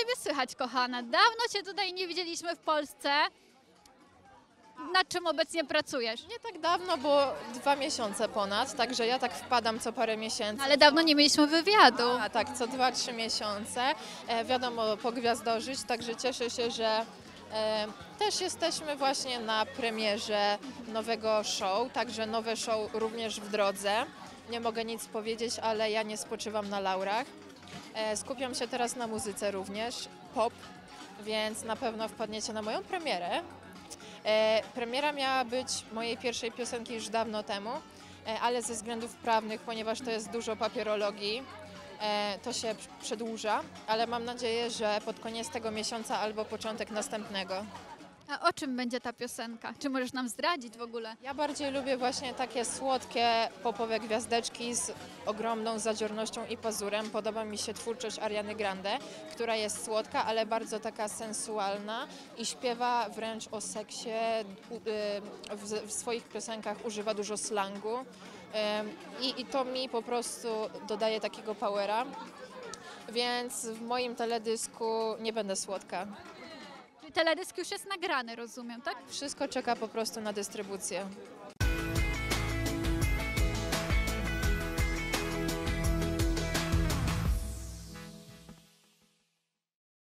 Ciebie słychać, kochana? Dawno Cię tutaj nie widzieliśmy w Polsce. Nad czym obecnie pracujesz? Nie tak dawno, bo dwa miesiące ponad, także ja tak wpadam co parę miesięcy. Ale dawno nie mieliśmy wywiadu. A tak, co 2-3 miesiące. E, wiadomo, pogwiazdożyć, także cieszę się, że e, też jesteśmy właśnie na premierze nowego show, także nowe show również w drodze. Nie mogę nic powiedzieć, ale ja nie spoczywam na laurach. E, skupiam się teraz na muzyce również, pop, więc na pewno wpadniecie na moją premierę. E, premiera miała być mojej pierwszej piosenki już dawno temu, e, ale ze względów prawnych, ponieważ to jest dużo papierologii, to się przedłuża, ale mam nadzieję, że pod koniec tego miesiąca albo początek następnego. A o czym będzie ta piosenka? Czy możesz nam zdradzić w ogóle? Ja bardziej lubię właśnie takie słodkie, popowe gwiazdeczki z ogromną zadziornością i pazurem. Podoba mi się twórczość Ariany Grande, która jest słodka, ale bardzo taka sensualna i śpiewa wręcz o seksie. y, W, swoich piosenkach używa dużo slangu. Ym, I, I to mi po prostu dodaje takiego powera. Więc w moim teledysku nie będę słodka. Czyli teledysk już jest nagrany, rozumiem, tak? Wszystko czeka po prostu na dystrybucję.